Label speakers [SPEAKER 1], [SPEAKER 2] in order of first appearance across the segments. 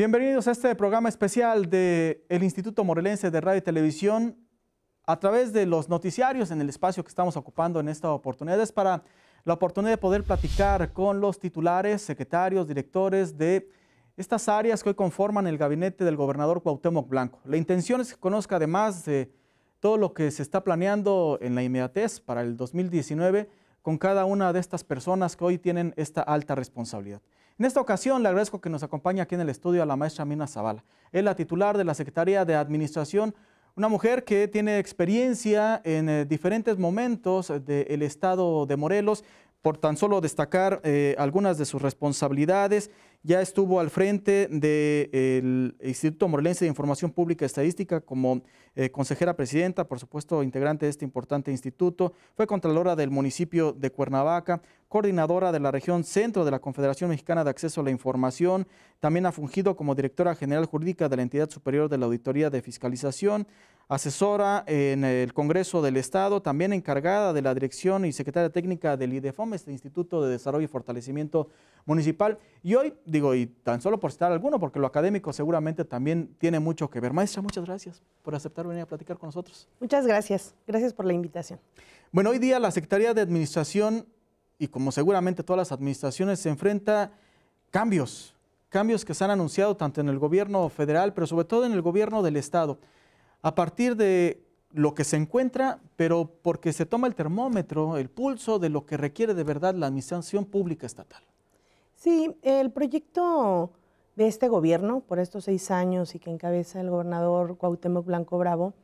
[SPEAKER 1] Bienvenidos a este programa especial del Instituto Morelense de Radio y Televisión a través de los noticiarios en el espacio que estamos ocupando en esta oportunidad. Es para la oportunidad de poder platicar con los titulares, secretarios, directores de estas áreas que hoy conforman el gabinete del gobernador Cuauhtémoc Blanco. La intención es que conozca además de todo lo que se está planeando en la inmediatez para el 2019 con cada una de estas personas que hoy tienen esta alta responsabilidad. En esta ocasión le agradezco que nos acompañe aquí en el estudio a la maestra Mina Zavala. Es la titular de la Secretaría de Administración, una mujer que tiene experiencia en eh, diferentes momentos del estado de Morelos, por tan solo destacar eh, algunas de sus responsabilidades. Ya estuvo al frente del Instituto Morelense de Información Pública y Estadística como eh, consejera presidenta, por supuesto integrante de este importante instituto, fue contralora del municipio de Cuernavaca, coordinadora de la región centro de la Confederación Mexicana de Acceso a la Información, también ha fungido como directora general jurídica de la entidad superior de la Auditoría de Fiscalización, asesora en el Congreso del Estado, también encargada de la dirección y secretaria técnica del IDEFOM, este Instituto de Desarrollo y Fortalecimiento Municipal. Y hoy, digo, y tan solo por citar alguno, porque lo académico seguramente también tiene mucho que ver. Maestra, muchas gracias por aceptar venir a platicar con nosotros.
[SPEAKER 2] Muchas gracias. Gracias por la invitación.
[SPEAKER 1] Bueno, hoy día la Secretaría de Administración, y como seguramente todas las administraciones, se enfrenta cambios, cambios que se han anunciado tanto en el gobierno federal, pero sobre todo en el gobierno del Estado a partir de lo que se encuentra, pero porque se toma el termómetro, el pulso de lo que requiere de verdad la administración pública estatal.
[SPEAKER 2] Sí, el proyecto de este gobierno, por estos seis años y que encabeza el gobernador Cuauhtémoc Blanco Bravo,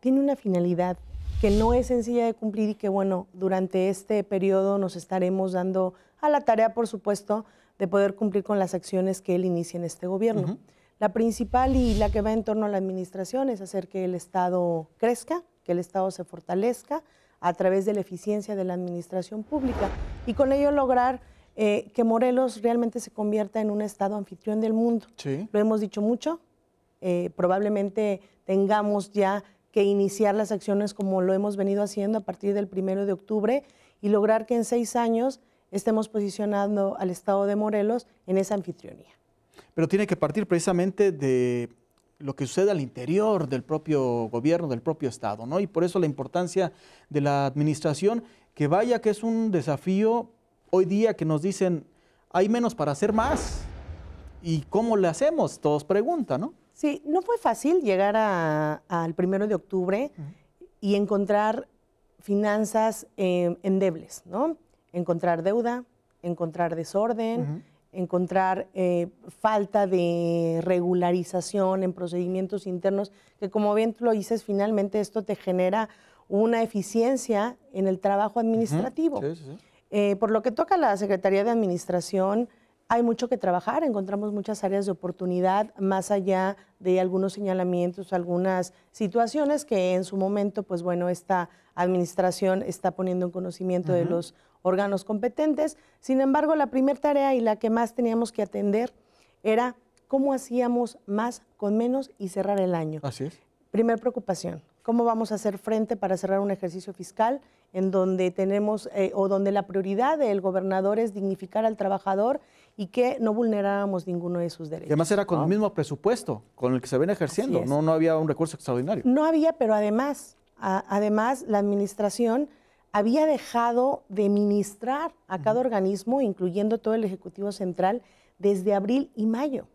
[SPEAKER 2] tiene una finalidad que no es sencilla de cumplir y que, bueno, durante este periodo nos estaremos dando a la tarea, por supuesto, de poder cumplir con las acciones que él inicia en este gobierno. La principal y la que va en torno a la administración es hacer que el Estado crezca, que el Estado se fortalezca a través de la eficiencia de la administración pública y con ello lograr eh, que Morelos realmente se convierta en un Estado anfitrión del mundo. Lo hemos dicho mucho, eh, probablemente tengamos ya que iniciar las acciones como lo hemos venido haciendo a partir del primero de octubre y lograr que en seis años estemos posicionando al Estado de Morelos en esa anfitrionía
[SPEAKER 1] pero tiene que partir precisamente de lo que sucede al interior del propio gobierno, del propio Estado, ¿no? Y por eso la importancia de la administración, que vaya que es un desafío hoy día que nos dicen, hay menos para hacer más. ¿Y cómo le hacemos? Todos preguntan, ¿no?
[SPEAKER 2] Sí, no fue fácil llegar al primero de octubre y encontrar finanzas eh, endebles, ¿no? Encontrar deuda, encontrar desorden, encontrar eh, falta de regularización en procedimientos internos, que como bien tú lo dices, finalmente esto te genera una eficiencia en el trabajo administrativo. Eh, por lo que toca a la Secretaría de Administración, hay mucho que trabajar, encontramos muchas áreas de oportunidad, más allá de algunos señalamientos, algunas situaciones que en su momento, pues bueno, esta administración está poniendo en conocimiento de los órganos competentes. Sin embargo, la primera tarea y la que más teníamos que atender era cómo hacíamos más con menos y cerrar el año.
[SPEAKER 1] Así es.
[SPEAKER 2] Primer preocupación, ¿cómo vamos a hacer frente para cerrar un ejercicio fiscal en donde tenemos eh, o donde la prioridad del gobernador es dignificar al trabajador y que no vulneráramos ninguno de sus derechos? Y
[SPEAKER 1] además era con el mismo presupuesto con el que se ven ejerciendo, no, no había un recurso extraordinario.
[SPEAKER 2] No había, pero además, además la administración había dejado de ministrar a cada organismo, incluyendo todo el Ejecutivo Central, desde abril y mayo.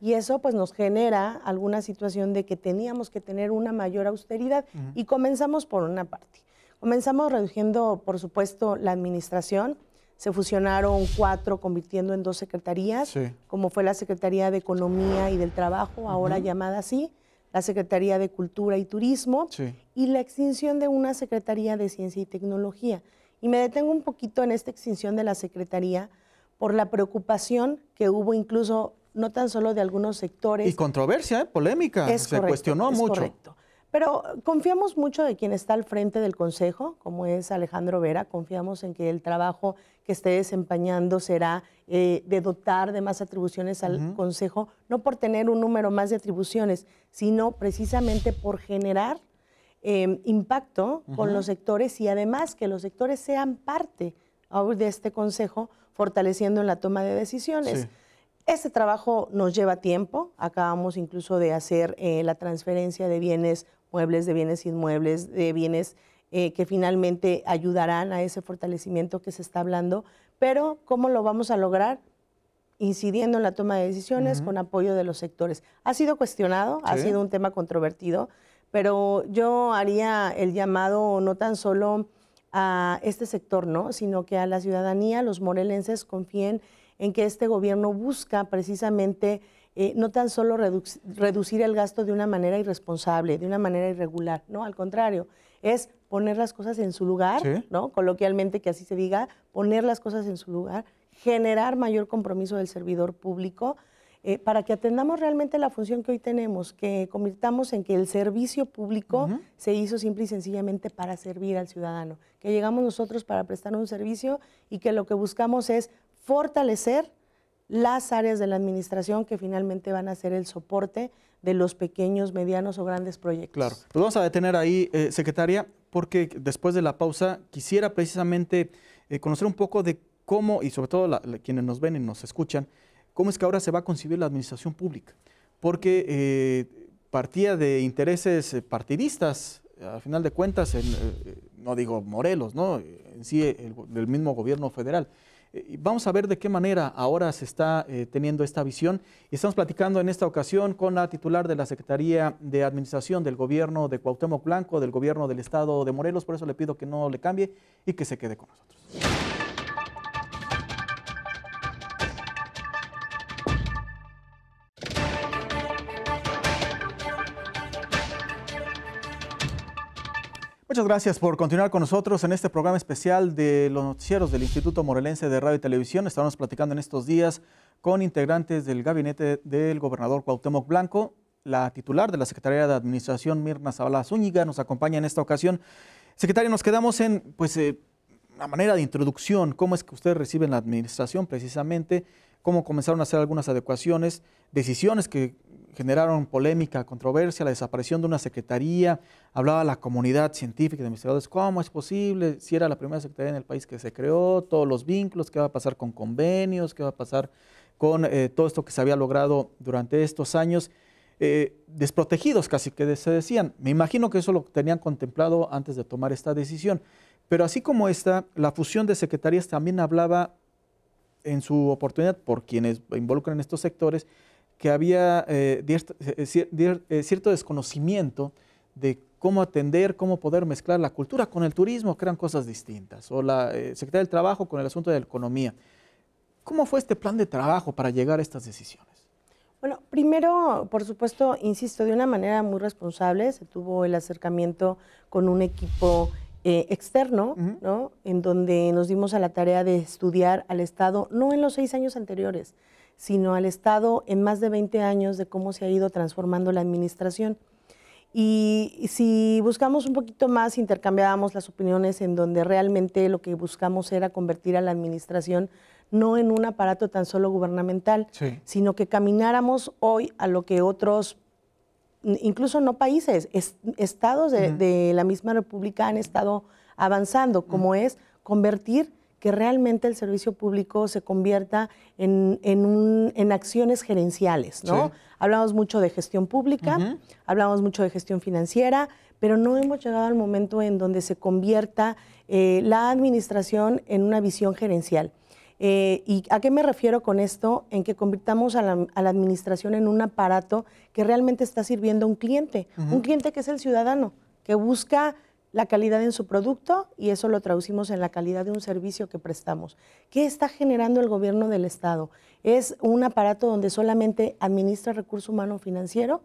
[SPEAKER 2] Y eso pues nos genera alguna situación de que teníamos que tener una mayor austeridad. Y comenzamos por una parte. Comenzamos reduciendo, por supuesto, la administración. Se fusionaron cuatro, convirtiendo en dos secretarías, como fue la Secretaría de Economía y del Trabajo, ahora llamada así, la Secretaría de Cultura y Turismo y la extinción de una Secretaría de Ciencia y Tecnología. Y me detengo un poquito en esta extinción de la Secretaría por la preocupación que hubo incluso no tan solo de algunos sectores.
[SPEAKER 1] Y controversia, ¿eh? polémica, se cuestionó mucho.
[SPEAKER 2] Correcto. Pero confiamos mucho de quien está al frente del Consejo, como es Alejandro Vera, confiamos en que el trabajo que esté desempeñando será eh, de dotar de más atribuciones al Consejo, no por tener un número más de atribuciones, sino precisamente por generar em, impacto con los sectores y además que los sectores sean parte de este Consejo, fortaleciendo en la toma de decisiones. Este trabajo nos lleva tiempo, acabamos incluso de hacer eh, la transferencia de bienes muebles, de bienes inmuebles, de bienes eh, que finalmente ayudarán a ese fortalecimiento que se está hablando, pero ¿cómo lo vamos a lograr? Incidiendo en la toma de decisiones con apoyo de los sectores. Ha sido cuestionado, ha sido un tema controvertido, pero yo haría el llamado no tan solo a este sector, ¿no? sino que a la ciudadanía, los morelenses confíen en que este gobierno busca precisamente eh, no tan solo reducir el gasto de una manera irresponsable, de una manera irregular, no, al contrario, es poner las cosas en su lugar, ¿no? Coloquialmente que así se diga, poner las cosas en su lugar, generar mayor compromiso del servidor público, eh, para que atendamos realmente la función que hoy tenemos, que convirtamos en que el servicio público se hizo simple y sencillamente para servir al ciudadano, que llegamos nosotros para prestar un servicio y que lo que buscamos es fortalecer las áreas de la administración que finalmente van a ser el soporte de los pequeños, medianos o grandes proyectos.
[SPEAKER 1] Claro. Pues vamos a detener ahí, eh, secretaria, porque después de la pausa quisiera precisamente eh, conocer un poco de cómo, y sobre todo quienes nos ven y nos escuchan, cómo es que ahora se va a concebir la administración pública. Porque eh, partía de intereses partidistas, a final de cuentas, no digo Morelos, ¿no? en sí el, del mismo gobierno federal. Vamos a ver de qué manera ahora se está teniendo esta visión. Estamos platicando en esta ocasión con la titular de la Secretaría de Administración del Gobierno de Cuauhtémoc Blanco, del Gobierno del Estado de Morelos. Por eso le pido que no le cambie y que se quede con nosotros. Muchas gracias por continuar con nosotros en este programa especial de los noticieros del Instituto Morelense de Radio y Televisión. Estamos platicando en estos días con integrantes del gabinete del gobernador Cuauhtémoc Blanco. La titular de la Secretaría de Administración, Mirna Zavala Zúñiga, nos acompaña en esta ocasión. Secretaria, nos quedamos en pues, eh, una manera de introducción. ¿Cómo es que ustedes reciben la administración precisamente? ¿Cómo comenzaron a hacer algunas adecuaciones? Decisiones que generaron polémica, controversia, la desaparición de una secretaría, hablaba la comunidad científica de investigadores, ¿cómo es posible? Si era la primera secretaría en el país que se creó, todos los vínculos, qué va a pasar con convenios, qué va a pasar con eh, todo esto que se había logrado durante estos años, eh, desprotegidos casi que se decían. Me imagino que eso lo tenían contemplado antes de tomar esta decisión, pero así como esta, la fusión de secretarías también hablaba en su oportunidad por quienes involucran estos sectores, que había eh, eh, eh, cierto desconocimiento de cómo atender, cómo poder mezclar la cultura con el turismo, que eran cosas distintas, o la Secretaría del Trabajo con el asunto de la economía. ¿Cómo fue este plan de trabajo para llegar a estas decisiones?
[SPEAKER 2] Bueno, primero, por supuesto, insisto, de una manera muy responsable, se tuvo el acercamiento con un equipo externo, ¿no? En donde nos dimos a la tarea de estudiar al Estado, no en los seis años anteriores, sino al Estado en más de 20 años de cómo se ha ido transformando la administración. Y si buscamos un poquito más, intercambiábamos las opiniones en donde realmente lo que buscamos era convertir a la administración no en un aparato tan solo gubernamental, sino que camináramos hoy a lo que otros, incluso no países, estados de, de, la misma república han estado avanzando, como es convertir que realmente el servicio público se convierta en, en, acciones gerenciales, ¿no? Hablamos mucho de gestión pública, hablamos mucho de gestión financiera, pero no hemos llegado al momento en donde se convierta eh, la administración en una visión gerencial. Eh, ¿Y a qué me refiero con esto? En que convirtamos a la, administración en un aparato que realmente está sirviendo a un cliente, un cliente que es el ciudadano, que busca la calidad en su producto y eso lo traducimos en la calidad de un servicio que prestamos. ¿Qué está generando el gobierno del Estado? ¿Es un aparato donde solamente administra recurso humano financiero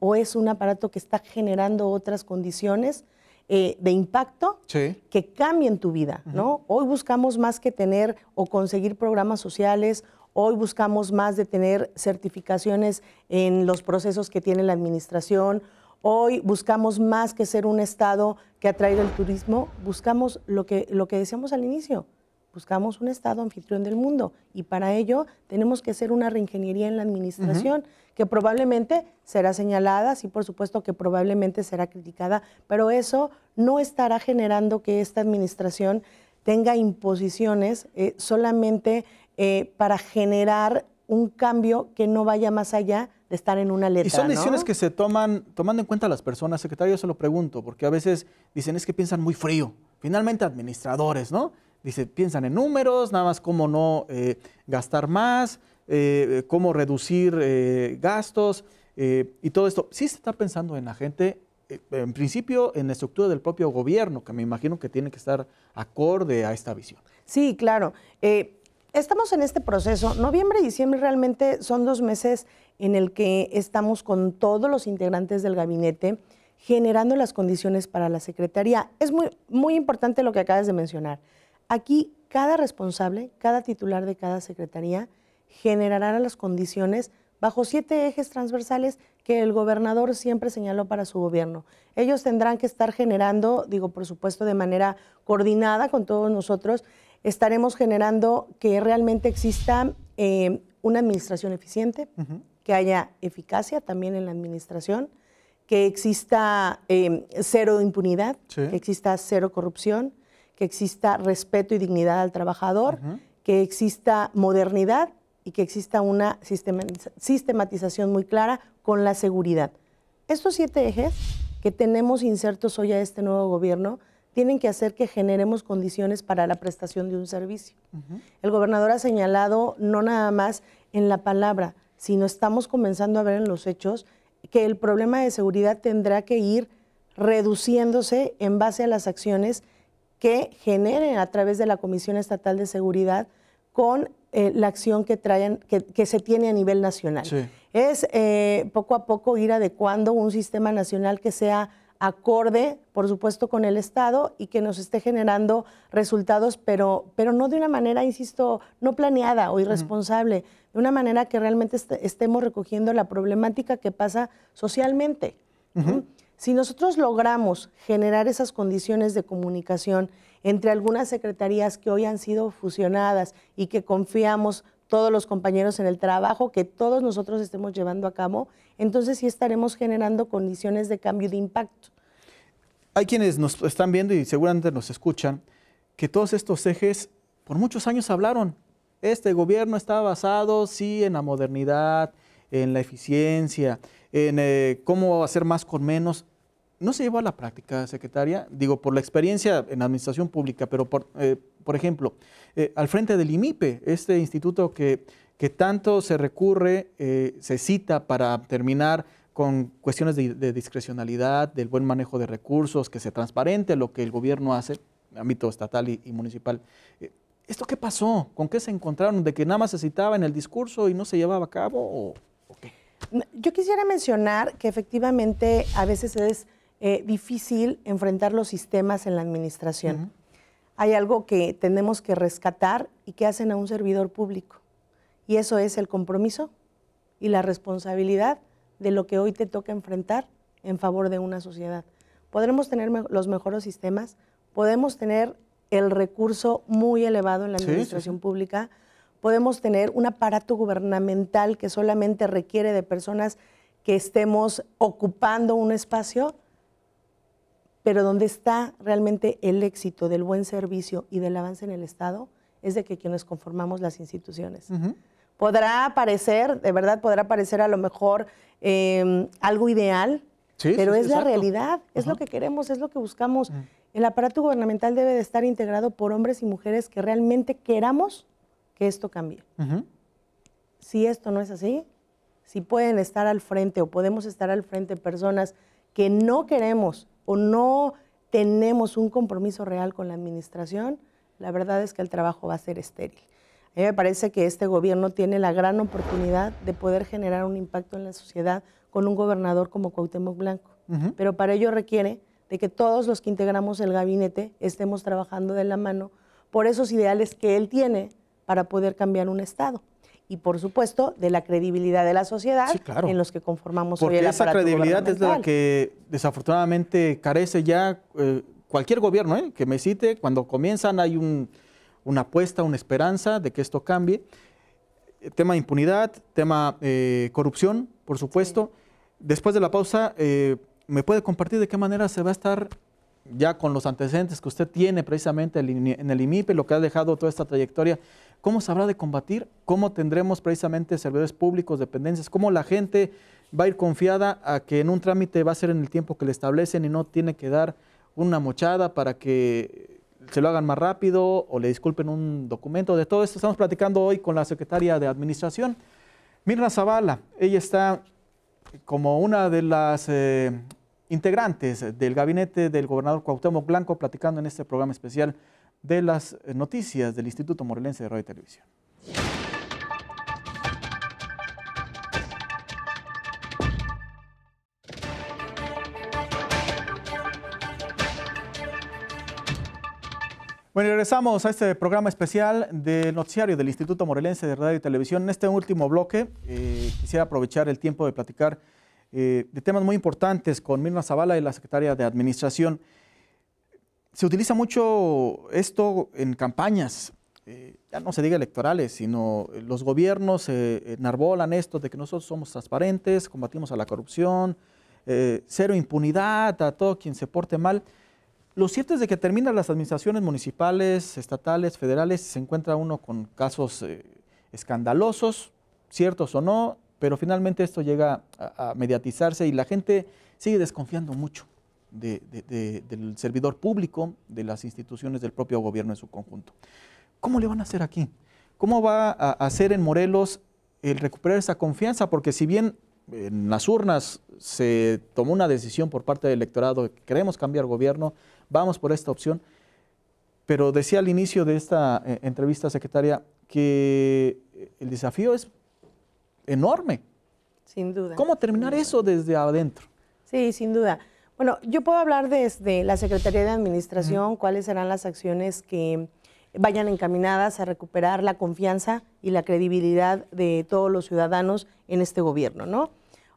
[SPEAKER 2] o es un aparato que está generando otras condiciones eh, de impacto que cambien tu vida? ¿no? Hoy buscamos más que tener o conseguir programas sociales Hoy buscamos más de tener certificaciones en los procesos que tiene la administración. Hoy buscamos más que ser un Estado que ha traído el turismo, buscamos lo que, lo que decíamos al inicio, buscamos un Estado anfitrión del mundo y para ello tenemos que hacer una reingeniería en la administración que probablemente será señalada, sí por supuesto que probablemente será criticada, pero eso no estará generando que esta administración tenga imposiciones eh, solamente eh, para generar un cambio que no vaya más allá de estar en una letra.
[SPEAKER 1] Y son decisiones que se toman tomando en cuenta las personas, secretario, yo se lo pregunto, porque a veces dicen es que piensan muy frío. Finalmente administradores, ¿no? Dice, piensan en números, nada más cómo no eh, gastar más, eh, cómo reducir eh, gastos y todo esto. Sí se está pensando en la gente, en principio en la estructura del propio gobierno, que me imagino que tiene que estar acorde a esta visión.
[SPEAKER 2] Sí, claro. Estamos en este proceso. Noviembre y diciembre realmente son dos meses en el que estamos con todos los integrantes del gabinete generando las condiciones para la Secretaría. Es muy, muy importante lo que acabas de mencionar. Aquí cada responsable, cada titular de cada Secretaría generará las condiciones bajo siete ejes transversales que el gobernador siempre señaló para su gobierno. Ellos tendrán que estar generando, digo, por supuesto, de manera coordinada con todos nosotros, estaremos generando que realmente exista eh, una administración eficiente, que haya eficacia también en la administración, que exista eh, cero impunidad, que exista cero corrupción, que exista respeto y dignidad al trabajador, que exista modernidad y que exista una sistematización muy clara con la seguridad. Estos siete ejes que tenemos insertos hoy a este nuevo gobierno tienen que hacer que generemos condiciones para la prestación de un servicio. El gobernador ha señalado no nada más en la palabra, sino estamos comenzando a ver en los hechos que el problema de seguridad tendrá que ir reduciéndose en base a las acciones que generen a través de la Comisión Estatal de Seguridad con eh, la acción que, traen, que, se tiene a nivel nacional. Es eh, poco a poco ir adecuando un sistema nacional que sea acorde, por supuesto, con el Estado y que nos esté generando resultados, pero, pero no de una manera, insisto, no planeada o irresponsable, de una manera que realmente estemos recogiendo la problemática que pasa socialmente. Si nosotros logramos generar esas condiciones de comunicación entre algunas secretarías que hoy han sido fusionadas y que confiamos todos los compañeros en el trabajo que todos nosotros estemos llevando a cabo, entonces sí estaremos generando condiciones de cambio de impacto.
[SPEAKER 1] Hay quienes nos están viendo y seguramente nos escuchan que todos estos ejes por muchos años hablaron. Este gobierno está basado, sí, en la modernidad, en la eficiencia, en eh, cómo hacer más con menos. No se llevó a la práctica, secretaria, digo, por la experiencia en administración pública, pero por, eh, por ejemplo, eh, al frente del IMIPE, este instituto que, que tanto se recurre, se cita para terminar con cuestiones de, discrecionalidad, del buen manejo de recursos, que se transparente lo que el gobierno hace, ámbito estatal y, municipal. Eh, ¿Esto qué pasó? ¿Con qué se encontraron? ¿De que nada más se citaba en el discurso y no se llevaba a cabo? ¿O, qué?
[SPEAKER 2] Yo quisiera mencionar que efectivamente a veces es eh, difícil enfrentar los sistemas en la administración. Hay algo que tenemos que rescatar y que hacen a un servidor público. Y eso es el compromiso y la responsabilidad de lo que hoy te toca enfrentar en favor de una sociedad. Podremos tener los mejores sistemas, podemos tener el recurso muy elevado en la administración pública, podemos tener un aparato gubernamental que solamente requiere de personas que estemos ocupando un espacio, pero donde está realmente el éxito del buen servicio y del avance en el Estado es de que quienes conformamos las instituciones. Podrá parecer, de verdad, podrá parecer a lo mejor em, algo ideal, pero es la realidad, es lo que queremos, es lo que buscamos. El aparato gubernamental debe de estar integrado por hombres y mujeres que realmente queramos que esto cambie. Si esto no es así, si pueden estar al frente o podemos estar al frente personas que no queremos o no tenemos un compromiso real con la administración, la verdad es que el trabajo va a ser estéril. A mí me parece que este gobierno tiene la gran oportunidad de poder generar un impacto en la sociedad con un gobernador como Cuauhtémoc Blanco. Pero para ello requiere de que todos los que integramos el gabinete estemos trabajando de la mano por esos ideales que él tiene para poder cambiar un Estado. Y por supuesto, de la credibilidad de la sociedad en los que conformamos
[SPEAKER 1] Porque hoy el esa credibilidad es la que desafortunadamente carece ya eh, cualquier gobierno ¿eh? que me cite. Cuando comienzan hay un una apuesta, una esperanza de que esto cambie. Tema impunidad, tema eh, corrupción, por supuesto. Después de la pausa, ¿me puede compartir de qué manera se va a estar ya con los antecedentes que usted tiene precisamente en el IMIPE, lo que ha dejado toda esta trayectoria, ¿cómo se habrá de combatir? ¿Cómo tendremos precisamente servidores públicos, dependencias? ¿Cómo la gente va a ir confiada a que en un trámite va a ser en el tiempo que le establecen y no tiene que dar una mochada para que se lo hagan más rápido o le disculpen un documento? De todo esto estamos platicando hoy con la secretaria de Administración, Mirna Zavala. Ella está como una de las eh, integrantes del gabinete del gobernador Cuauhtémoc Blanco platicando en este programa especial de las eh, noticias del Instituto Morelense de Radio y Televisión. Bueno, regresamos a este programa especial del noticiario del Instituto Morelense de Radio y Televisión. En este último bloque eh, quisiera aprovechar el tiempo de platicar eh, de temas muy importantes con Mirna Zavala y la secretaria de Administración. Se utiliza mucho esto en campañas, eh, ya no se diga electorales, sino los gobiernos enarbolan esto de que nosotros somos transparentes, combatimos a la corrupción, cero impunidad a todo quien se porte mal. Lo cierto es de que terminan las administraciones municipales, estatales, federales, se encuentra uno con casos eh, escandalosos, ciertos o no, pero finalmente esto llega a, mediatizarse y la gente sigue desconfiando mucho del servidor público, de las instituciones del propio gobierno en su conjunto. ¿Cómo le van a hacer aquí? ¿Cómo va a hacer en Morelos el recuperar esa confianza? Porque si bien en las urnas se tomó una decisión por parte del electorado queremos cambiar gobierno, vamos por esta opción. Pero decía al inicio de esta eh, entrevista, secretaria, que el desafío es enorme.
[SPEAKER 2] Sin duda.
[SPEAKER 1] ¿Cómo terminar eso desde adentro?
[SPEAKER 2] Sí, sin duda. Bueno, yo puedo hablar desde la Secretaría de Administración, cuáles serán las acciones que vayan encaminadas a recuperar la confianza y la credibilidad de todos los ciudadanos en este gobierno, ¿no?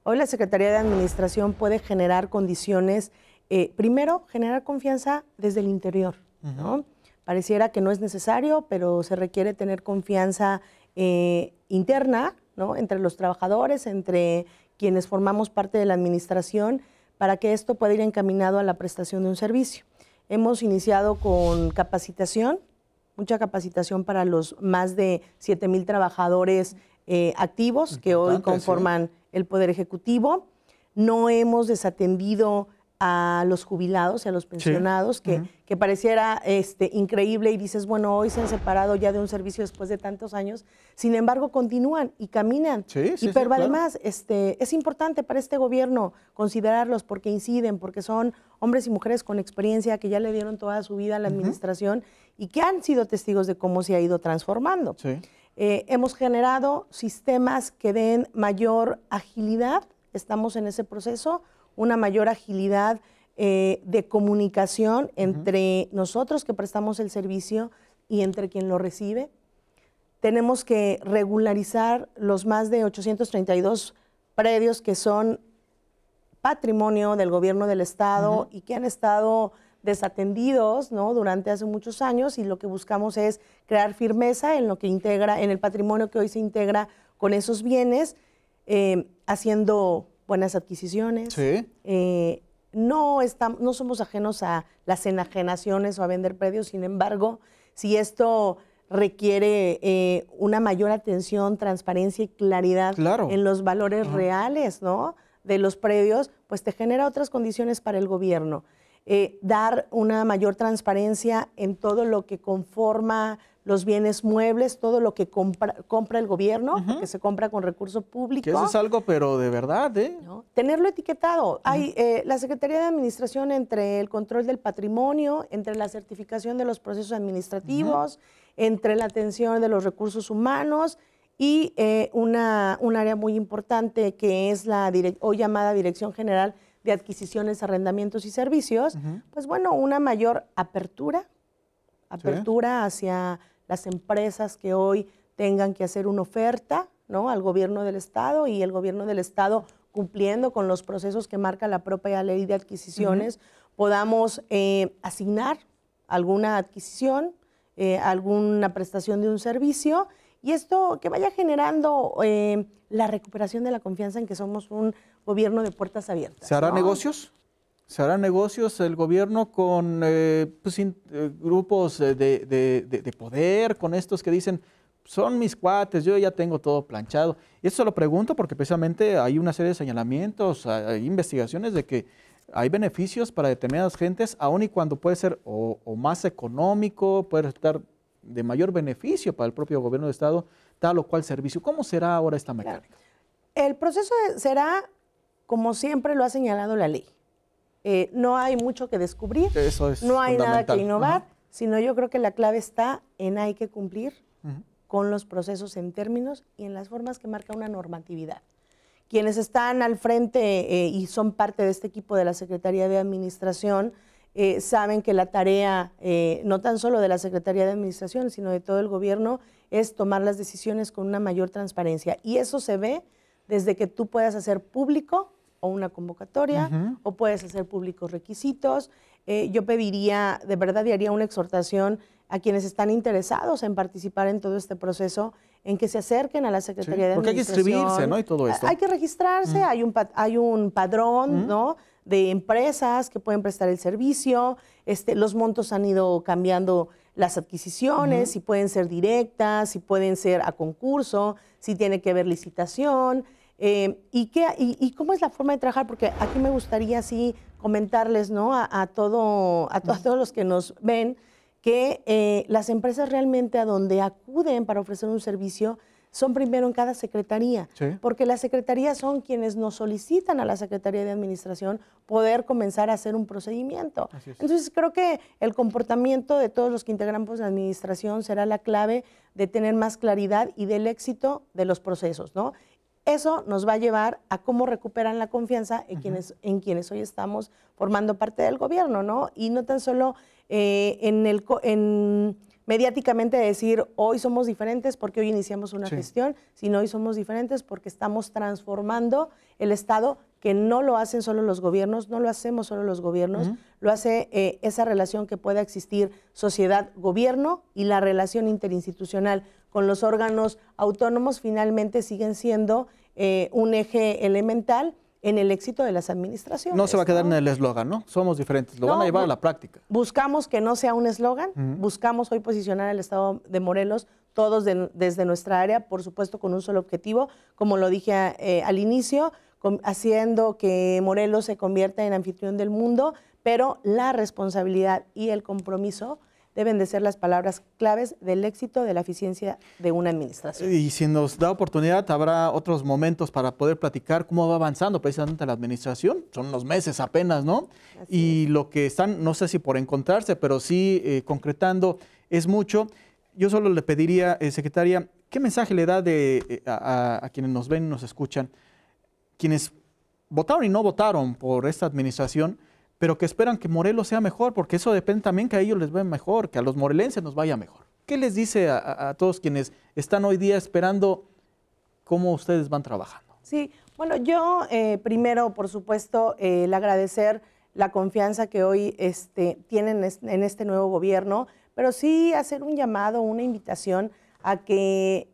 [SPEAKER 2] Hoy la Secretaría de Administración puede generar condiciones eh, primero, generar confianza desde el interior. ¿no? Pareciera que no es necesario, pero se requiere tener confianza eh, interna ¿no? entre los trabajadores, entre quienes formamos parte de la administración, para que esto pueda ir encaminado a la prestación de un servicio. Hemos iniciado con capacitación, mucha capacitación para los más de 7 mil trabajadores eh, activos que hoy conforman el Poder Ejecutivo. No hemos desatendido a los jubilados y a los pensionados, que, que, pareciera este, increíble y dices, bueno, hoy se han separado ya de un servicio después de tantos años, sin embargo continúan y caminan. y pero además este, es importante para este gobierno considerarlos porque inciden, porque son hombres y mujeres con experiencia que ya le dieron toda su vida a la administración y que han sido testigos de cómo se ha ido transformando. Eh, hemos generado sistemas que den mayor agilidad, estamos en ese proceso una mayor agilidad eh, de comunicación entre nosotros que prestamos el servicio y entre quien lo recibe. Tenemos que regularizar los más de 832 predios que son patrimonio del gobierno del Estado y que han estado desatendidos ¿no? durante hace muchos años y lo que buscamos es crear firmeza en lo que integra, en el patrimonio que hoy se integra con esos bienes, eh, haciendo buenas adquisiciones. Eh, no, estamos, no somos ajenos a las enajenaciones o a vender predios, sin embargo, si esto requiere eh, una mayor atención, transparencia y claridad en los valores reales ¿no? de los predios, pues te genera otras condiciones para el gobierno. Eh, dar una mayor transparencia en todo lo que conforma los bienes muebles, todo lo que compra, compra el gobierno, que se compra con recurso público.
[SPEAKER 1] Que eso es algo, pero de verdad, ¿eh?
[SPEAKER 2] Tenerlo etiquetado. Hay eh, la Secretaría de Administración entre el control del patrimonio, entre la certificación de los procesos administrativos, entre la atención de los recursos humanos y eh, una, un área muy importante que es la hoy llamada Dirección General de Adquisiciones, Arrendamientos y Servicios, pues bueno, una mayor apertura, apertura hacia las empresas que hoy tengan que hacer una oferta ¿no? al gobierno del Estado y el gobierno del Estado cumpliendo con los procesos que marca la propia ley de adquisiciones, podamos eh, asignar alguna adquisición, eh, alguna prestación de un servicio y esto que vaya generando eh, la recuperación de la confianza en que somos un gobierno de puertas abiertas.
[SPEAKER 1] ¿Se hará negocios? ¿Se harán negocios el gobierno con eh, pues, eh, grupos de, poder, con estos que dicen, son mis cuates, yo ya tengo todo planchado? Y eso lo pregunto porque precisamente hay una serie de señalamientos, hay investigaciones de que hay beneficios para determinadas gentes, aun y cuando puede ser o, más económico, puede resultar de mayor beneficio para el propio gobierno de Estado, tal o cual servicio. ¿Cómo será ahora esta mecánica?
[SPEAKER 2] El proceso será como siempre lo ha señalado la ley. Eh, no hay mucho que descubrir,
[SPEAKER 1] Eso es
[SPEAKER 2] no hay nada que innovar, sino yo creo que la clave está en hay que cumplir con los procesos en términos y en las formas que marca una normatividad. Quienes están al frente eh, y son parte de este equipo de la Secretaría de Administración eh, saben que la tarea, no tan solo de la Secretaría de Administración, sino de todo el gobierno, es tomar las decisiones con una mayor transparencia. Y eso se ve desde que tú puedas hacer público o una convocatoria o puedes hacer públicos requisitos. Eh, yo pediría, de verdad, y haría una exhortación a quienes están interesados en participar en todo este proceso, en que se acerquen a la Secretaría de Administración.
[SPEAKER 1] Porque hay que inscribirse, ¿no? Y todo esto.
[SPEAKER 2] Hay que registrarse, hay, un, hay un padrón, ¿no? De empresas que pueden prestar el servicio. Este, los montos han ido cambiando las adquisiciones, si pueden ser directas, si pueden ser a concurso, si tiene que haber licitación. Eh, ¿y, qué, y, cómo es la forma de trabajar? Porque aquí me gustaría así comentarles ¿no? a, todo, a, todos los que nos ven que eh, las empresas realmente a donde acuden para ofrecer un servicio son primero en cada secretaría, porque las secretarías son quienes nos solicitan a la Secretaría de Administración poder comenzar a hacer un procedimiento. Entonces creo que el comportamiento de todos los que integramos la administración será la clave de tener más claridad y del éxito de los procesos, ¿no? Eso nos va a llevar a cómo recuperan la confianza en, quienes, en quienes hoy estamos formando parte del gobierno, ¿no? Y no tan solo eh, en el, en mediáticamente decir hoy somos diferentes porque hoy iniciamos una gestión, sino hoy somos diferentes porque estamos transformando el Estado, que no lo hacen solo los gobiernos, no lo hacemos solo los gobiernos, lo hace eh, esa relación que pueda existir sociedad-gobierno y la relación interinstitucional con los órganos autónomos finalmente siguen siendo eh, un eje elemental en el éxito de las administraciones.
[SPEAKER 1] No se va a quedar en el eslogan, ¿no? Somos diferentes, lo van a llevar a la práctica.
[SPEAKER 2] Buscamos que no sea un eslogan, buscamos hoy posicionar al Estado de Morelos todos desde nuestra área, por supuesto con un solo objetivo, como lo dije eh, al inicio, haciendo que Morelos se convierta en anfitrión del mundo, pero la responsabilidad y el compromiso deben de ser las palabras claves del éxito de la eficiencia de una administración.
[SPEAKER 1] Y si nos da oportunidad, habrá otros momentos para poder platicar cómo va avanzando precisamente la administración. Son unos meses apenas, ¿no? y lo que están, no sé si por encontrarse, pero sí eh, concretando es mucho. Yo solo le pediría, eh, secretaria, ¿qué mensaje le da de, eh, a, a quienes nos ven y nos escuchan? Quienes votaron y no votaron por esta administración, pero que esperan que Morelos sea mejor, porque eso depende también que a ellos les vaya mejor, que a los morelenses nos vaya mejor. ¿Qué les dice a, todos quienes están hoy día esperando cómo ustedes van trabajando?
[SPEAKER 2] Sí, bueno, yo eh, primero, por supuesto, eh, el agradecer la confianza que hoy este, tienen en este nuevo gobierno, pero sí hacer un llamado, una invitación a que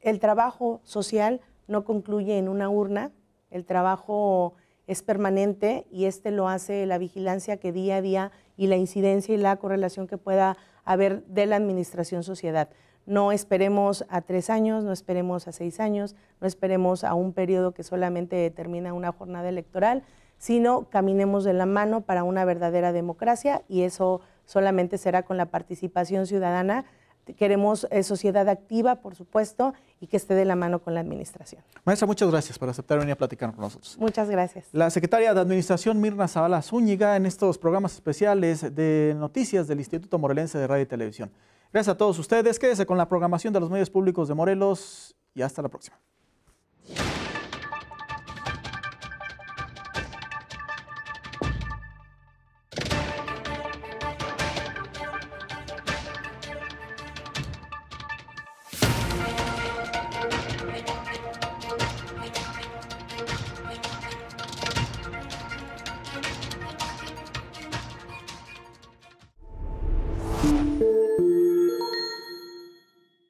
[SPEAKER 2] el trabajo social no concluye en una urna, el trabajo es permanente y este lo hace la vigilancia que día a día y la incidencia y la correlación que pueda haber de la administración sociedad. No esperemos a tres años, no esperemos a seis años, no esperemos a un periodo que solamente determina una jornada electoral, sino caminemos de la mano para una verdadera democracia y eso solamente será con la participación ciudadana Queremos eh, sociedad activa, por supuesto, y que esté de la mano con la administración.
[SPEAKER 1] Maestra, muchas gracias por aceptar venir a platicar con nosotros.
[SPEAKER 2] Muchas gracias.
[SPEAKER 1] La secretaria de Administración, Mirna Zavala Zúñiga, en estos programas especiales de noticias del Instituto Morelense de Radio y Televisión. Gracias a todos ustedes. Quédese con la programación de los medios públicos de Morelos y hasta la próxima.